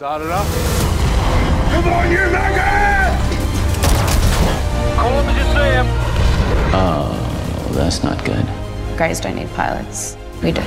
Start it up. Come on, you maggot! Call him as you see him. Oh, that's not good. Guys don't need pilots. We do.